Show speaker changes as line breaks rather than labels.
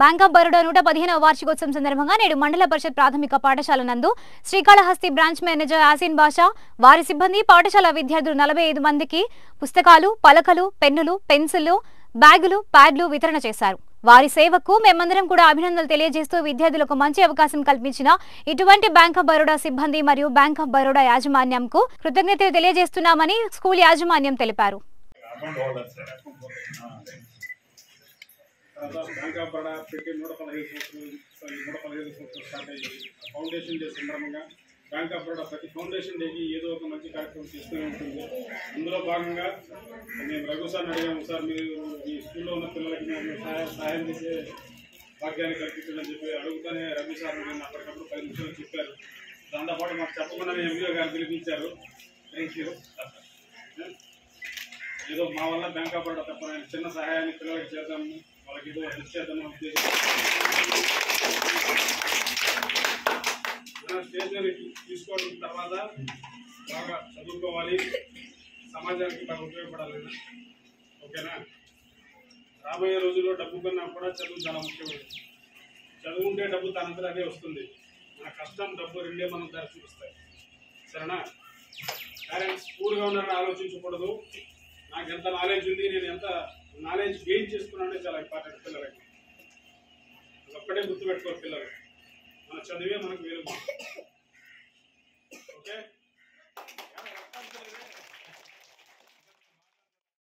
Bank of Baroda నూట పదిహేనవ వార్షికోత్సవం సందర్భంగా నేడు మండల పరిషత్ ప్రాథమిక పాఠశాల నందు శ్రీకాళహస్తి బ్రాంచ్ మేనేజర్ ఆసిన్ బాషా వారి సిబ్బంది పాఠశాల విద్యార్థులు నలభై ఐదు మందికి పుస్తకాలు పలకలు పెన్నులు పెన్సిళ్ళు బ్యాగులు ప్యాడ్లు వితరణ చేశారు. వారి సేవకు మేమందరం కూడా అభినందనలు తెలియజేస్తూ విద్యార్థులకు మంచి అవకాశం కల్పించిన ఇటువంటి బ్యాంక్ ఆఫ్ బరోడా సిబ్బంది మరియు బ్యాంక్ ఆఫ్ బరోడా యాజమాన్యంకు కృతజ్ఞతలు తెలియజేస్తున్నామని స్కూల్ యాజమాన్యం తెలిపారు.
అకౌంట్
బ్యాంక్ ఆఫ్ బరోడా పెట్టి నూట పదహైదు సంవత్సరాలు నూట పదహైదు సంవత్సరాలు స్టార్ట్ అయ్యి ఫౌండేషన్ డే సందర్భంగా బ్యాంక్ ఆఫ్ బరోడా ప్రతి ఫౌండేషన్ డేకి ఏదో ఒక మంచి కార్యక్రమం చేస్తూనే ఉంటుంది. అందులో భాగంగా మేము రఘు సార్ని అడిగాము సార్ మీరు ఈ స్కూల్లో ఉన్న పిల్లలకి మేము సహాయం సహాయం చేసే భాగ్యాన్ని కల్పించడం చెప్పి అడుగుతానే రఘు సార్ నేను అప్పటికప్పుడు పది నిమిషాలు చెప్పారు. దాంతోపాటు మాకు చెప్పకుండా ఎంబీఓ గారు పిలిపించారు. థ్యాంక్ యూ ఏదో మా వల్ల బ్యాంక్ ఆఫ్ బరోడా తప్ప చిన్న సహాయాన్ని పిల్లలకి చేద్దాము. వాళ్ళకి ఏదో హెల్ప్ చేద్దాము ఉద్దేశం. స్టేషనరీ తీసుకోవడం తర్వాత బాగా చదువుకోవాలి. సమాజానికి బాగా ఉపయోగపడాలి. ఓకేనా? రాబోయే రోజుల్లో డబ్బు కన్నా కూడా చదువు చాలా ముఖ్యమైనది. చదువుకుంటే డబ్బు తనంతట అదే వస్తుంది. మన కష్టం డబ్బు రెండే మనం దారి చూపిస్తాయి. సరేనా? పేరెంట్స్ పూర్గా ఉన్నారని ఆలోచించకూడదు. నాకు ఎంత నాలెడ్జ్ ఉంది నేను ఎంత నాలెడ్జ్ గెయిన్ చేసుకున్నానే చాలా ఇంపార్టెంట్ పిల్లలకి. ఒక్కటే గుర్తుపెట్టుకోరు పిల్లలు మన చదివే మనకు వేరు.